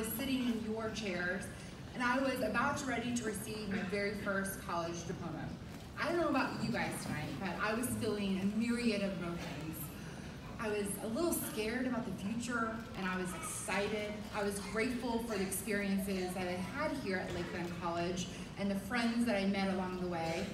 was sitting in your chairs and I was about to ready to receive my very first college diploma. I don't know about you guys tonight, but I was feeling a myriad of emotions. I was a little scared about the future and I was excited. I was grateful for the experiences that I had here at Lake Land College and the friends that I met along the way.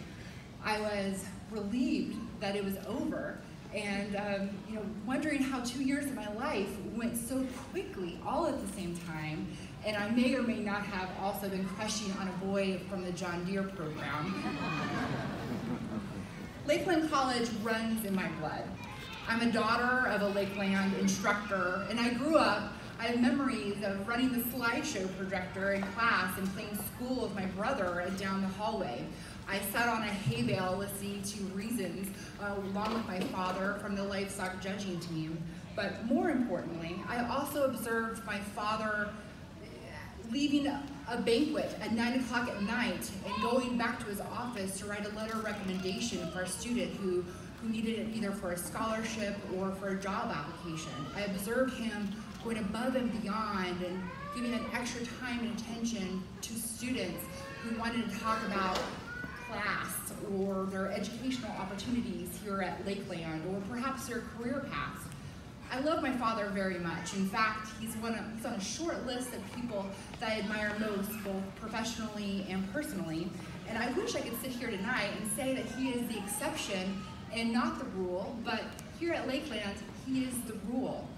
I was relieved that it was over and um, you know, wondering how two years of my life went so quickly, all at the same time, and I may or may not have also been crushing on a boy from the John Deere program. Lake Land College runs in my blood. I'm a daughter of a Lake Land instructor, and I grew up, I have memories of running the slideshow projector in class and playing school with my brother down the hallway. I sat on a hay bale listening to Reasons uh, along with my father from the livestock judging team. But more importantly, I also observed my father leaving a banquet at 9 o'clock at night and going back to his office to write a letter of recommendation for a student who, who needed it either for a scholarship or for a job application. I observed him going above and beyond and giving an extra time and attention to students who wanted to talk about class or their educational opportunities here at Lake Land or perhaps their career paths. I love my father very much. In fact, he's, one of, he's on a short list of people that I admire most, both professionally and personally. And I wish I could sit here tonight and say that he is the exception and not the rule, but here at Lake Land, he is the rule.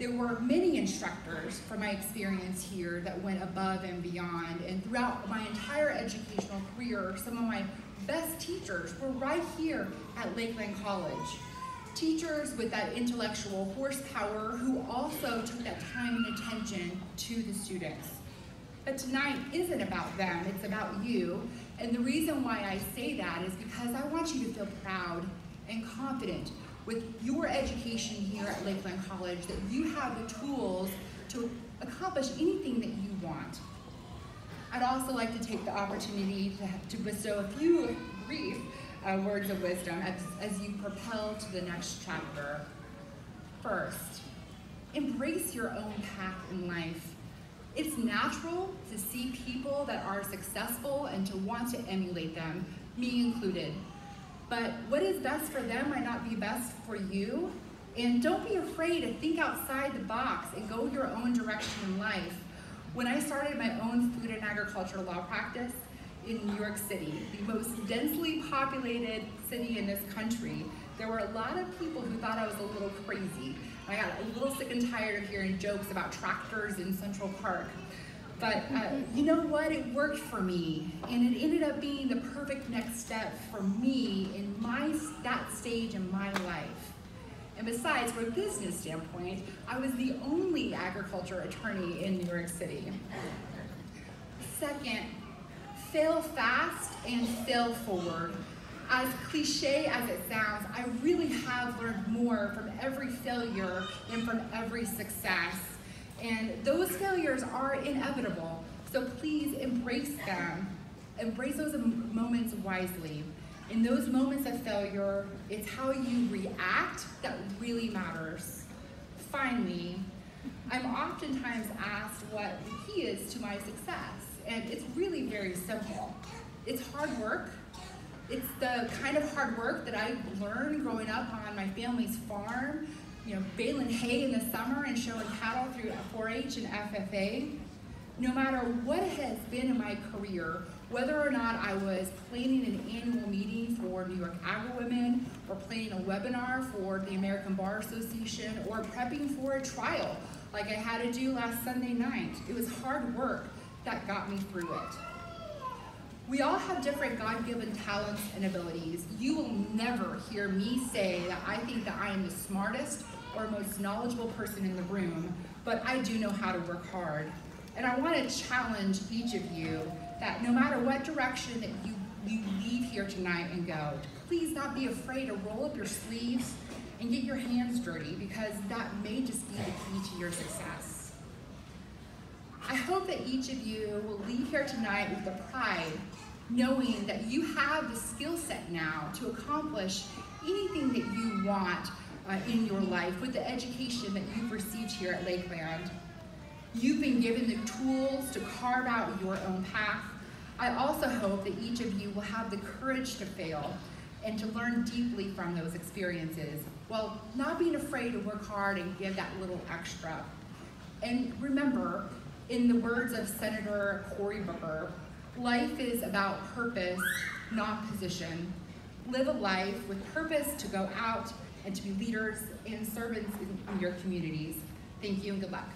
There were many instructors from my experience here that went above and beyond, and throughout my entire educational career, some of my best teachers were right here at Lake Land College. Teachers with that intellectual horsepower who also took that time and attention to the students. But tonight isn't about them, it's about you. And the reason why I say that is because I want you to feel proud and confident with your education here at Lake Land College that you have the tools to accomplish anything that you want. I'd also like to take the opportunity to, to bestow a few brief uh, words of wisdom as, as you propel to the next chapter. First, embrace your own path in life. It's natural to see people that are successful and to want to emulate them, me included. But what is best for them might not be best for you. And don't be afraid to think outside the box and go your own direction in life. When I started my own food and agriculture law practice, in New York City, the most densely populated city in this country, there were a lot of people who thought I was a little crazy. I got a little sick and tired of hearing jokes about tractors in Central Park. But uh, you know what? It worked for me, and it ended up being the perfect next step for me in my that stage in my life. And besides, from a business standpoint, I was the only agriculture attorney in New York City. Second, fail fast and fail forward. As cliche as it sounds, I really have learned more from every failure than from every success. And those failures are inevitable, so please embrace them. Embrace those moments wisely. In those moments of failure, it's how you react that really matters. Finally, I'm oftentimes asked what the key is to my success and it's really very simple. It's hard work. It's the kind of hard work that I learned growing up on my family's farm, you know, baling hay in the summer and showing cattle through 4-H and FFA. No matter what has been in my career, whether or not I was planning an annual meeting for New York Agri-Women, or planning a webinar for the American Bar Association, or prepping for a trial like I had to do last Sunday night. It was hard work, that got me through it. We all have different God-given talents and abilities. You will never hear me say that I think that I am the smartest or most knowledgeable person in the room, but I do know how to work hard. And I want to challenge each of you that no matter what direction that you, you leave here tonight and go, please not be afraid to roll up your sleeves and get your hands dirty because that may just be the key to your success. I hope that each of you will here tonight with the pride, knowing that you have the skill set now to accomplish anything that you want uh, in your life with the education that you've received here at Lake Land. You've been given the tools to carve out your own path. I also hope that each of you will have the courage to fail and to learn deeply from those experiences while not being afraid to work hard and give that little extra. And remember, in the words of Senator Cory Booker, life is about purpose, not position. Live a life with purpose to go out and to be leaders and servants in, your communities. Thank you and good luck.